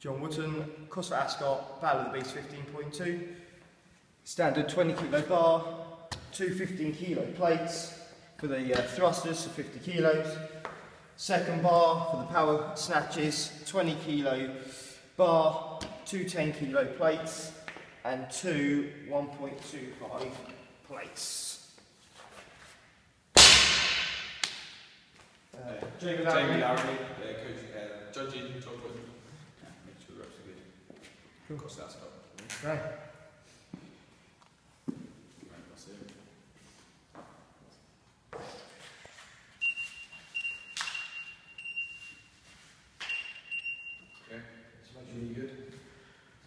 John Wootton, CrossFit Ascot, Battle of the Beast 15.2. Standard 20 kilo bar, two 15 kilo plates for the uh, thrusters, so 50 kilos. Second bar for the power snatches, 20 kilo bar, two 10 kilo plates, and two 1.25 plates. Uh, Jamie Lowry. Jamie Lowry, uh, coach, uh, judging, talk with him. Make sure the reps are good. Of that's. Right. Right, that's it. Okay, Just make sure you're good.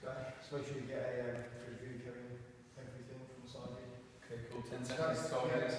So, make sure you get a um, review covering everything from the side okay, cool. 10 seconds, 12 minutes,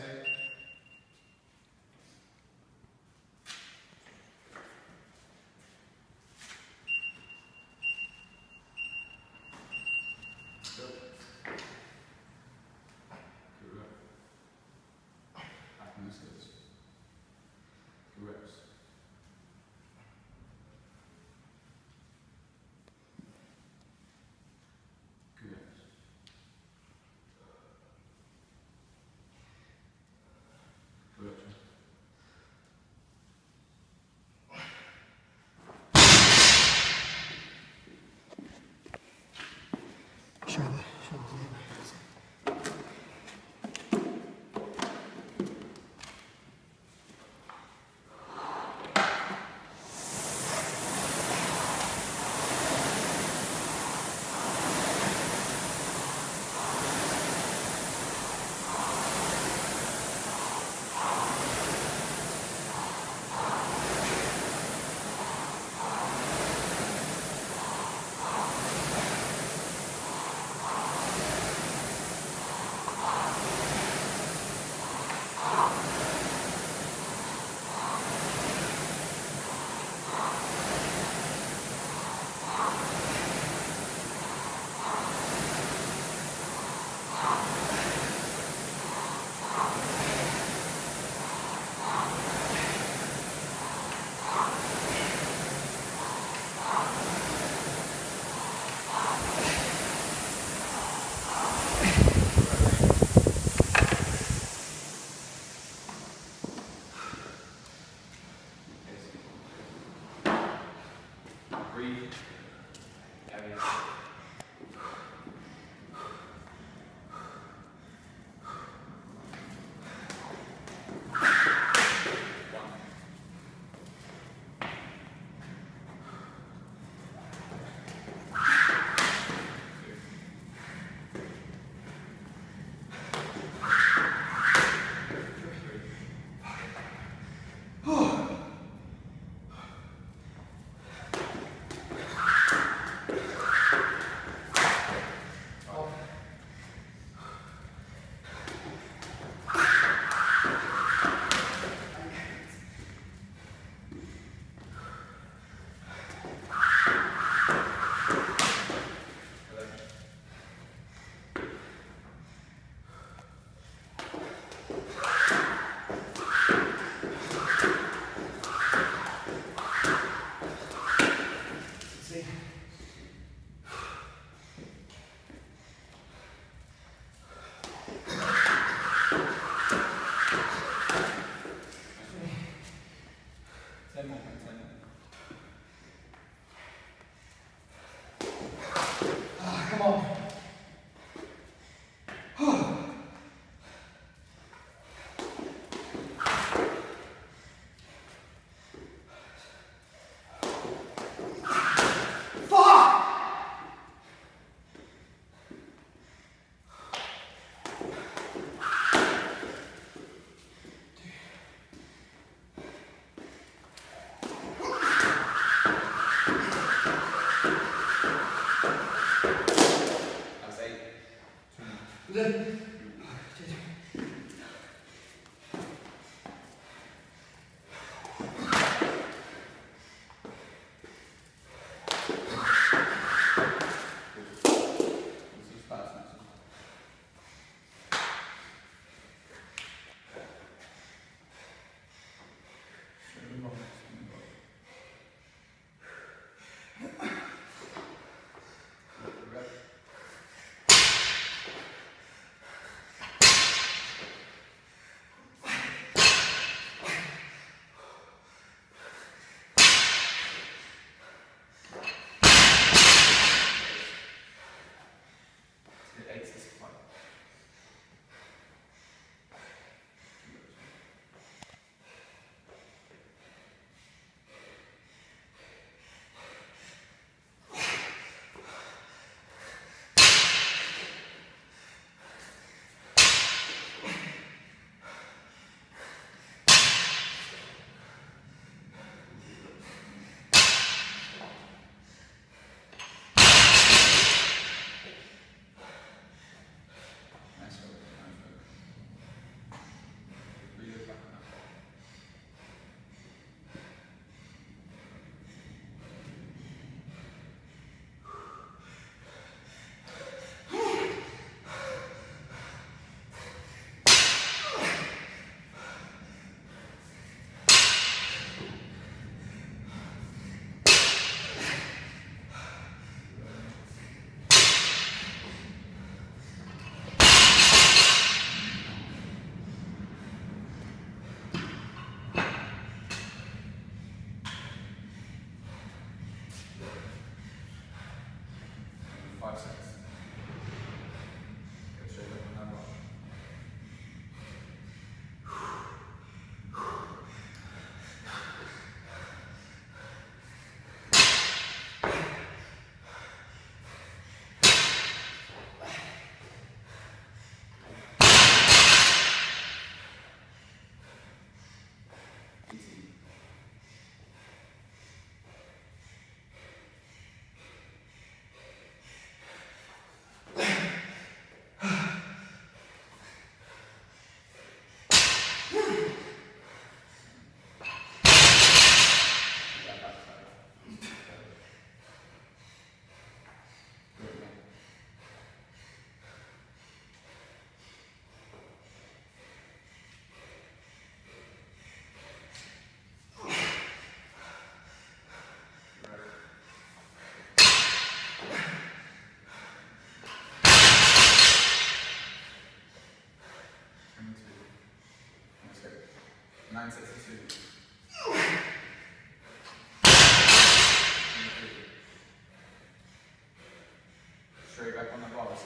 Then- 962. Straight back on the ball,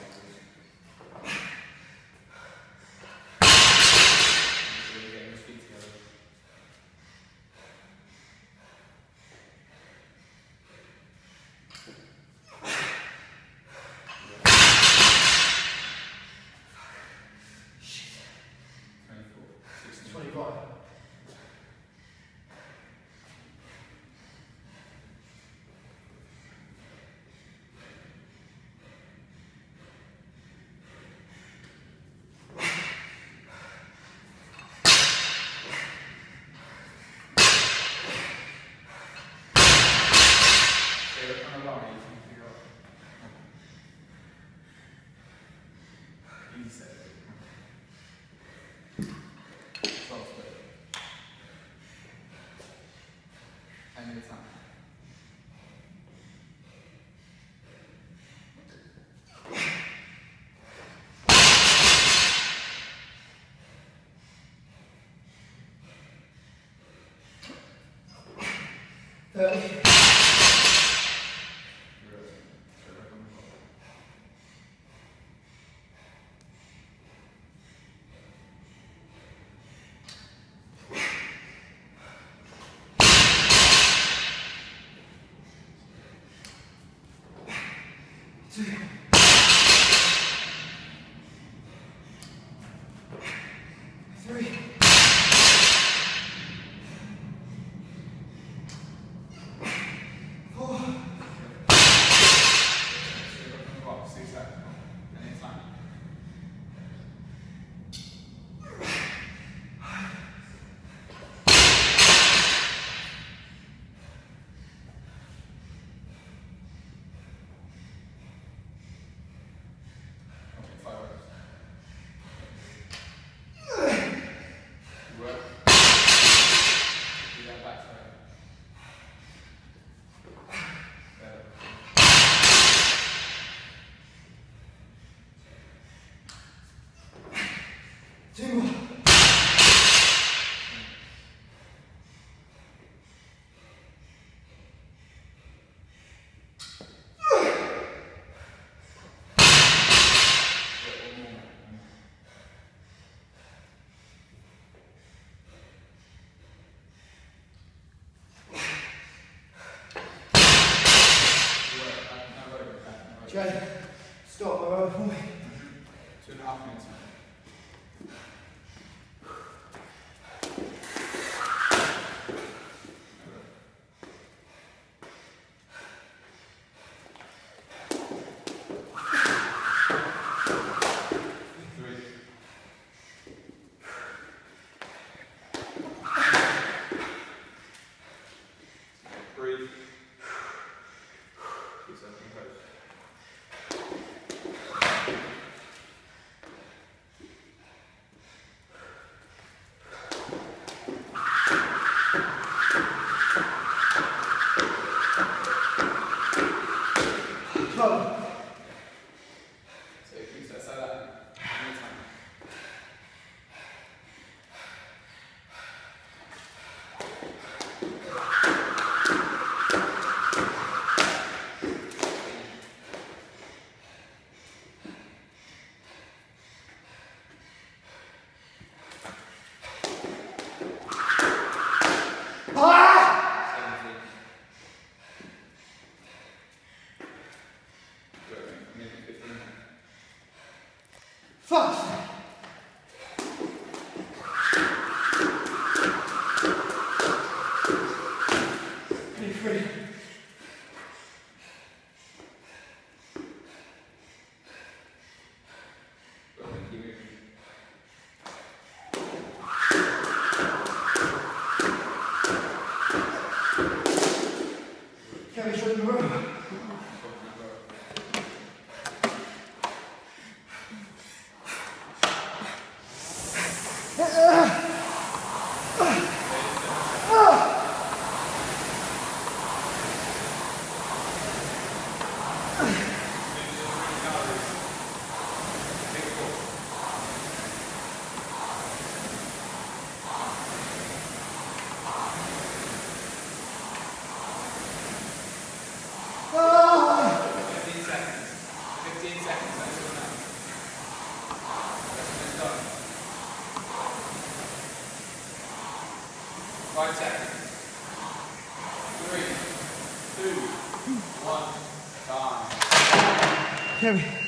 Ten Sí. Carry Five seconds. Three, two, one, time. Carry.